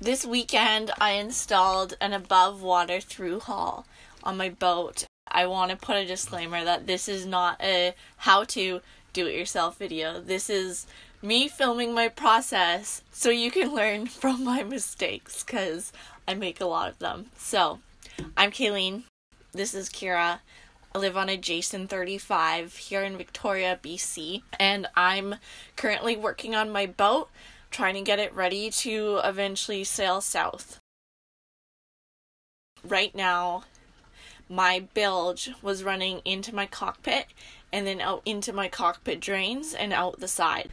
This weekend, I installed an above water through hull on my boat. I want to put a disclaimer that this is not a how to do it yourself video. This is me filming my process so you can learn from my mistakes because I make a lot of them. So, I'm Kayleen. This is Kirra. I live on a Jason 35 here in Victoria, BC, and I'm currently working on my boat, trying to get it ready to eventually sail south. Right now, my bilge was running into my cockpit and then out into my cockpit drains and out the side.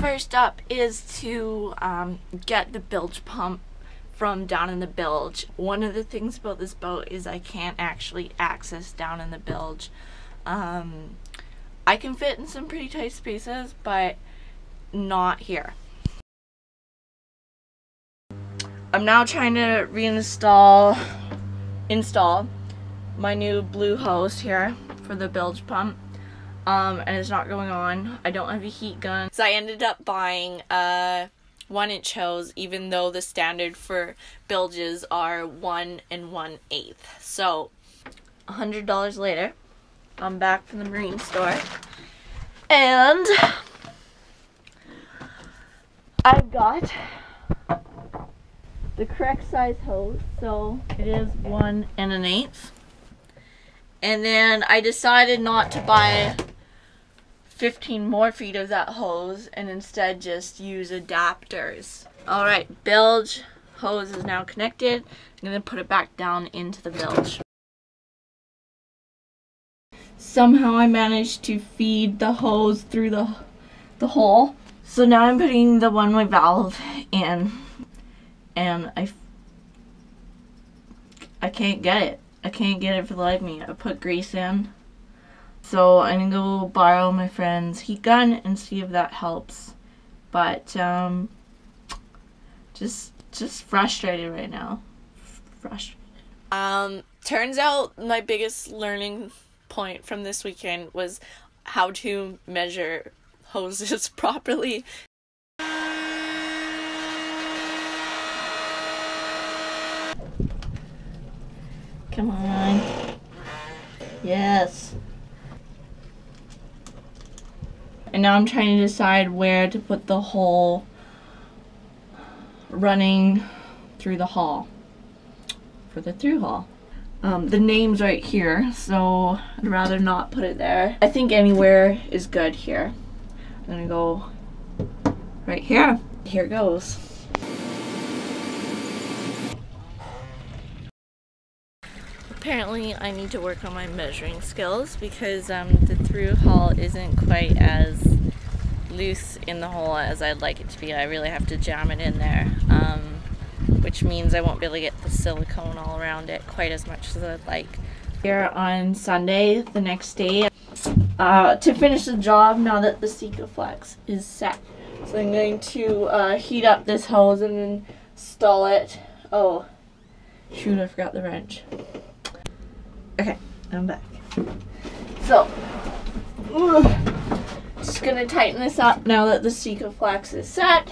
First up is to um, get the bilge pump from down in the bilge. One of the things about this boat is I can't actually access down in the bilge. Um, I can fit in some pretty tight spaces, but not here. I'm now trying to reinstall install my new blue hose here for the bilge pump. Um, and it's not going on. I don't have a heat gun. So I ended up buying a one inch hose, even though the standard for bilges are one and one eighth. So, a hundred dollars later, I'm back from the marine store, and I've got the correct size hose. So it is one and an eighth. And then I decided not to buy 15 more feet of that hose and instead just use adapters. Alright, bilge hose is now connected. I'm to put it back down into the bilge. Somehow I managed to feed the hose through the, the hole. So now I'm putting the one-way valve in and I, I can't get it. I can't get it for the life of me. I put grease in so I'm gonna go borrow my friend's heat gun and see if that helps. But um, just just frustrated right now. Frustrated. Um, turns out my biggest learning point from this weekend was how to measure hoses properly. Come on. Yes. And now I'm trying to decide where to put the hole running through the hull for the through hull. Um, the name's right here, so I'd rather not put it there. I think anywhere is good here. I'm gonna go right here. Here it goes. Apparently I need to work on my measuring skills because um, the through hull isn't quite as loose in the hole as I'd like it to be. I really have to jam it in there, um, which means I won't be able to get the silicone all around it quite as much as I'd like. Here on Sunday, the next day, uh, to finish the job now that the Sikaflex is set. So I'm going to uh, heat up this hose and install it. Oh, shoot, I forgot the wrench. Okay, I'm back. So, just gonna tighten this up now that the Sikaflex is set.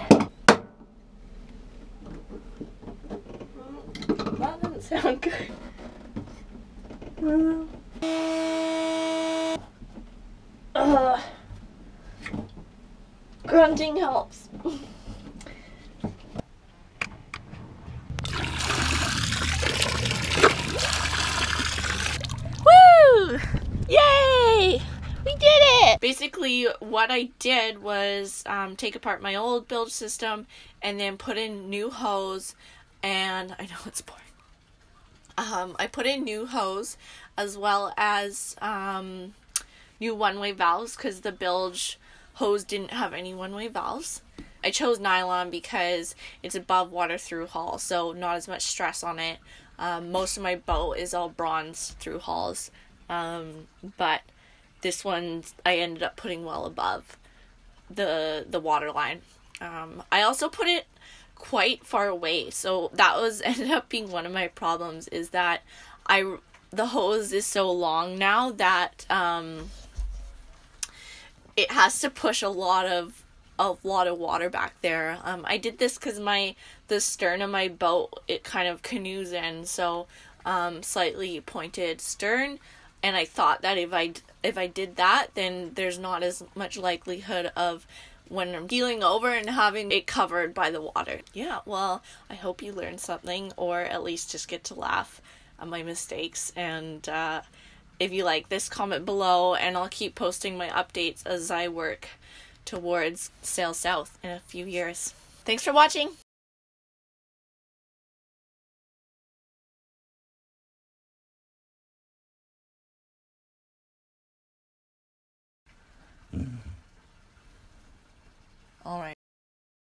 That doesn't sound good. Uh, grunting helps. Yay! We did it! Basically, what I did was um, take apart my old bilge system and then put in new hose. And I know it's boring. Um, I put in new hose as well as um, new one way valves because the bilge hose didn't have any one way valves. I chose nylon because it's above water through hull, so not as much stress on it. Um, most of my boat is all bronze through hulls, um, but this one I ended up putting well above the the water line. Um, I also put it quite far away, so that was ended up being one of my problems. Is that I the hose is so long now that um, it has to push a lot of a lot of water back there. Um, I did this because my the stern of my boat it kind of canoes in, so um, slightly pointed stern, and I thought that if I if I did that, then there's not as much likelihood of when I'm keeling over and having it covered by the water. Yeah, well, I hope you learned something, or at least just get to laugh at my mistakes. And uh, if you like this, comment below, and I'll keep posting my updates as I work towards Sail South in a few years. Thanks for watching! All right.